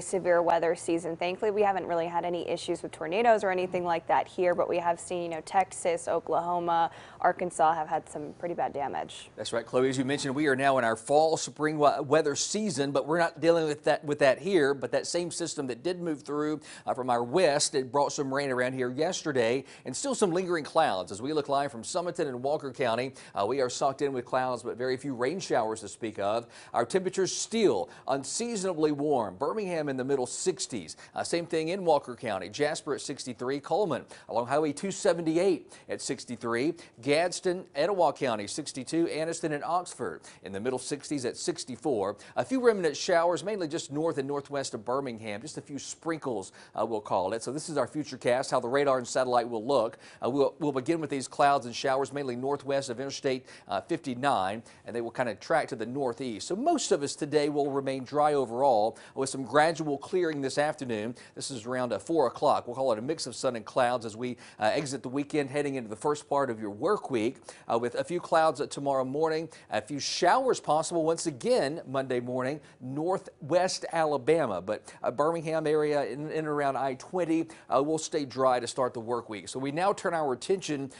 severe weather season. Thankfully, we haven't really had any issues with tornadoes or anything like that here, but we have seen, you know, Texas, Oklahoma, Arkansas have had some pretty bad damage. That's right, Chloe. As you mentioned, we are now in our fall spring weather season, but we're not dealing with that with that here. But that same system that did move through uh, from our west, it brought some rain around here yesterday, and still some lingering clouds. As we look live from Sumiton and Walker County, uh, we are socked in with clouds, but very few rain showers to speak of. Our temperatures still unseasonably warm. Birmingham in the middle 60s. Uh, same thing in Walker County. Jasper at 63. Cullman along Highway 278 at 63. Gadsden, Etowah County 62. Anniston and Oxford in the middle 60s at 64. A few remnant showers, mainly just north and northwest of Birmingham. Just a few sprinkles, uh, we'll call it. So this is our future cast, how the radar and satellite will look. Uh, we'll, we'll, begin with these clouds and showers, mainly northwest of Interstate uh, 59, and they will kind of track to the northeast. So most of us today will remain dry overall with some gradual gradual clearing this afternoon. This is around uh, 4 o'clock. We'll call it a mix of sun and clouds as we uh, exit the weekend heading into the first part of your work week uh, with a few clouds tomorrow morning, a few showers possible once again Monday morning, northwest Alabama. But Birmingham area in, in and around I-20 uh, will stay dry to start the work week. So we now turn our attention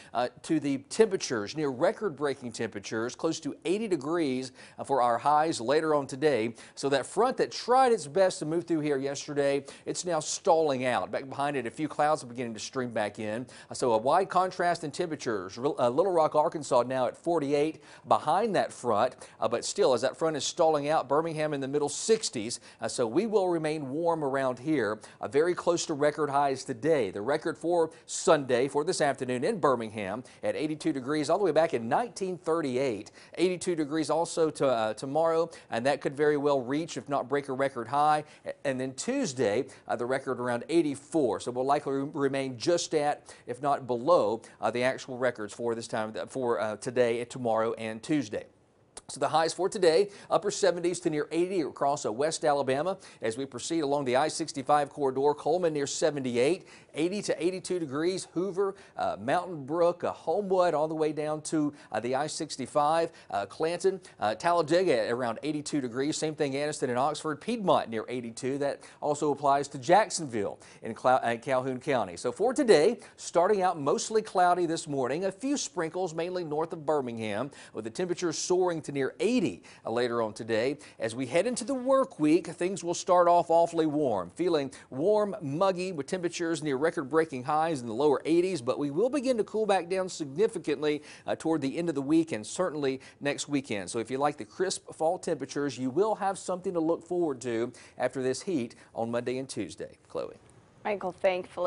to the temperatures, near record-breaking temperatures, close to 80 degrees for our highs later on today. So that front that tried its best to move through here yesterday. It's now stalling out. Back behind it, a few clouds are beginning to stream back in. So a wide contrast in temperatures. Uh, Little Rock, Arkansas now at 48 behind that front. Uh, but still, as that front is stalling out, Birmingham in the middle 60s. Uh, so we will remain warm around here. very close to record highs today. The record for Sunday for this afternoon in Birmingham at 82 degrees all the way back in 1938. 82 degrees also to, uh, tomorrow, and that could very well reach, if not break a record high, and then Tuesday, uh, the record around 84. So we'll likely remain just at, if not below, uh, the actual records for this time, for uh, today, tomorrow, and Tuesday. So the highs for today, upper 70s to near 80 across uh, West Alabama as we proceed along the I-65 corridor. Cullman near 78, 80 to 82 degrees. Hoover, uh, Mountain Brook, uh, Homewood all the way down to uh, the I-65. Uh, Clanton, uh, Talladega around 82 degrees. Same thing Anniston and Oxford. Piedmont near 82. That also applies to Jacksonville in Calhoun County. So for today, starting out mostly cloudy this morning. A few sprinkles mainly north of Birmingham with the temperature soaring to near 80 uh, later on today. As we head into the work week, things will start off awfully warm, feeling warm, muggy with temperatures near record-breaking highs in the lower 80s, but we will begin to cool back down significantly uh, toward the end of the week and certainly next weekend. So if you like the crisp fall temperatures, you will have something to look forward to after this heat on Monday and Tuesday. Chloe. Michael, thankfully.